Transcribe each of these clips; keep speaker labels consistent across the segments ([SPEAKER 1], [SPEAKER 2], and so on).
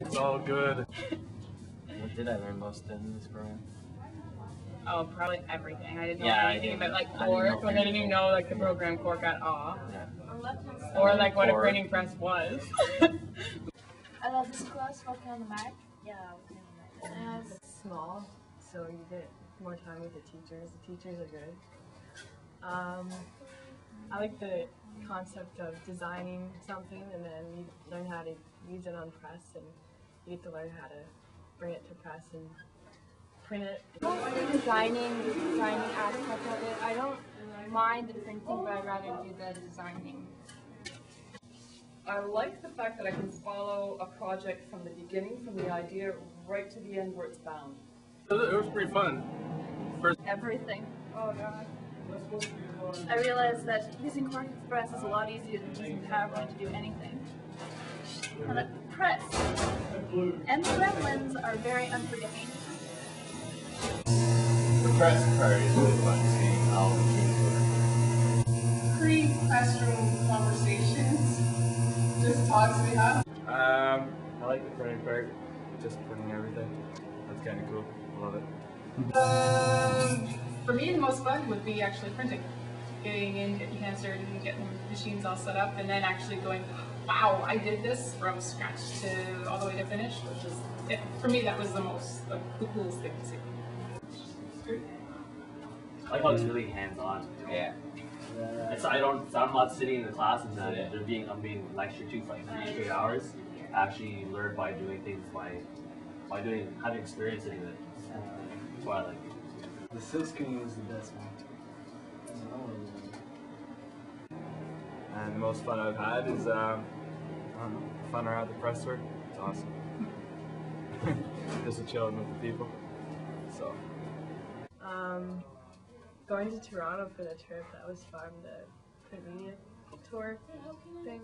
[SPEAKER 1] It's all good.
[SPEAKER 2] What did I learn most in this program?
[SPEAKER 3] Oh, probably everything. I didn't know
[SPEAKER 2] Yeah,
[SPEAKER 3] anything about like
[SPEAKER 2] I didn't
[SPEAKER 3] Cork. Like I didn't even know like the program Quark at all,
[SPEAKER 2] Yeah.
[SPEAKER 3] or like what a
[SPEAKER 2] Cork.
[SPEAKER 3] printing press was.
[SPEAKER 4] I love this class, working on the Mac.
[SPEAKER 5] Yeah,
[SPEAKER 4] And
[SPEAKER 6] It's small, so you get more time with the teachers. The teachers are good. Um, I like the concept of designing something and then you learn how to use it on press and you get to learn how to bring it to press and print it.
[SPEAKER 4] the designing, the designing aspect of it, I don't mind the printing, but I'd rather do the designing.
[SPEAKER 7] I like the fact that I can follow a project from the beginning, from the idea right to the end where it's bound.
[SPEAKER 1] It was, it was pretty fun. First,
[SPEAKER 4] Everything. Oh god. I realized that using Quark Express is a lot easier than using PowerPoint to do anything. And the press and the gremlins are very unforgiving.
[SPEAKER 8] The press part is really fun seeing how the teams work.
[SPEAKER 9] pre-classroom conversations, just talks we have.
[SPEAKER 1] um, I like the printing part. Just printing everything. That's kind of cool. I Love it.
[SPEAKER 9] Um, for me, the most fun would be actually printing. Getting in, getting your hands dirty, getting machines all set up, and then actually going, wow, I did this from scratch to all the way to finish, which is, it, for me, that was the most, the, the coolest thing to see.
[SPEAKER 2] I like how it's really hands-on.
[SPEAKER 8] Yeah.
[SPEAKER 2] It's I don't I'm not sitting in the class and uh, that they're being I'm being lectured to for like three straight hours. I actually learn by doing things by by doing having experience in it. That's why I like it.
[SPEAKER 10] The silk screen is the best one.
[SPEAKER 1] And the most fun I've had is, um, I don't know, the fun I had the press work. It's awesome. Just chilling with the people. So,
[SPEAKER 6] Um, going to Toronto for the trip, that was fun. The print media tour thing,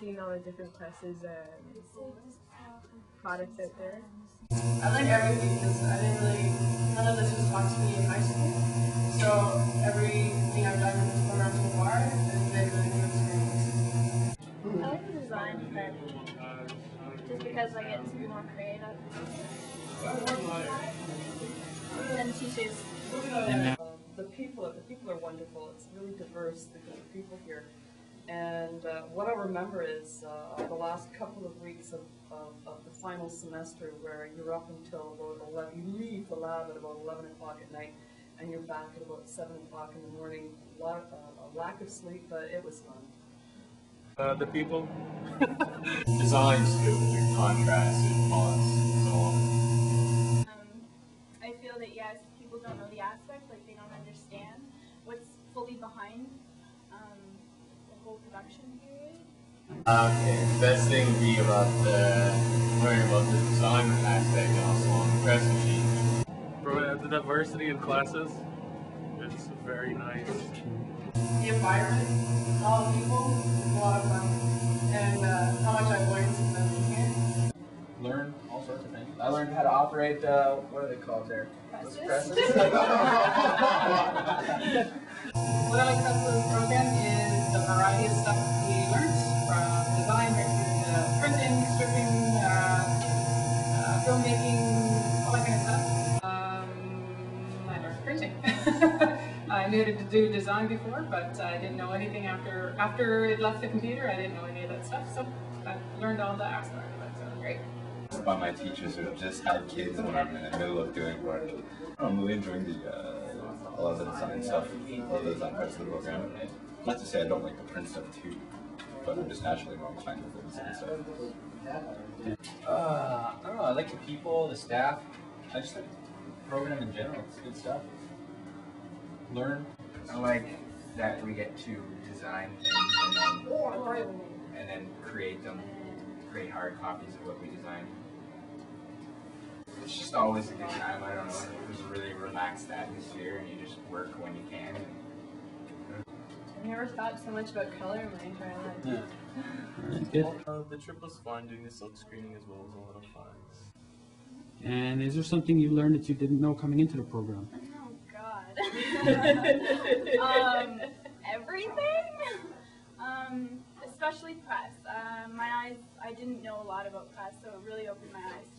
[SPEAKER 6] seeing all the different presses and products out there.
[SPEAKER 9] I learned everything because I didn't really, none of this was taught to me in high school. So everything I've done in this program so far has been really good experience.
[SPEAKER 4] I like the design part just because I get to be more creative. And teachers.
[SPEAKER 7] Um, the people, the people are wonderful. It's really diverse, the people here. And uh, what I remember is uh, the last couple of weeks of, of, of the final semester where you're up until about 11, you leave the lab at about 11 o'clock at night and you're back at about 7 o'clock in the morning. A, lot, uh, a lack of sleep, but it was fun.
[SPEAKER 1] uh, the people.
[SPEAKER 8] Design skills and contrast and fonts and so on.
[SPEAKER 4] Um, I feel that yes, people don't know the aspect, like
[SPEAKER 8] Okay, the best thing would be about the learning about the design aspect and also on the press machine.
[SPEAKER 1] For uh, the diversity in classes, it's very nice.
[SPEAKER 9] The environment, all the people, it's a lot of fun. And uh, how much I've learned since I've been here.
[SPEAKER 10] Learn all sorts of things. I learned how to operate, uh, what are they called there?
[SPEAKER 9] Presses. What I like about the program is the variety of stuff I knew to do design before, but I didn't know anything after after it left the computer. I didn't know any of that stuff, so I learned all the aspects of it. So great.
[SPEAKER 8] by my teachers who have just had kids when I'm in the middle of doing work. I'm really enjoying the uh, a lot of the design stuff, a lot of the design parts of the program. Not to say I don't like the print stuff too, but I'm just naturally more inclined with the design stuff.
[SPEAKER 10] Uh, I don't know. I like the people, the staff. I just like the program in general. It's good stuff. Learn.
[SPEAKER 11] I like that we get to design things and then, and then create them, create hard copies of what we design. It's just always a good time. I don't know. It's a really relaxed atmosphere, and you just work when you can.
[SPEAKER 6] I've never thought so much about color in my entire life.
[SPEAKER 1] Well, uh, the trip was fun doing the silk screening as well was a lot of fun.
[SPEAKER 12] And is there something you learned that you didn't know coming into the program?
[SPEAKER 4] Um, everything. Um, especially press. Uh, my eyes I didn't know a lot about press, so it really opened my eyes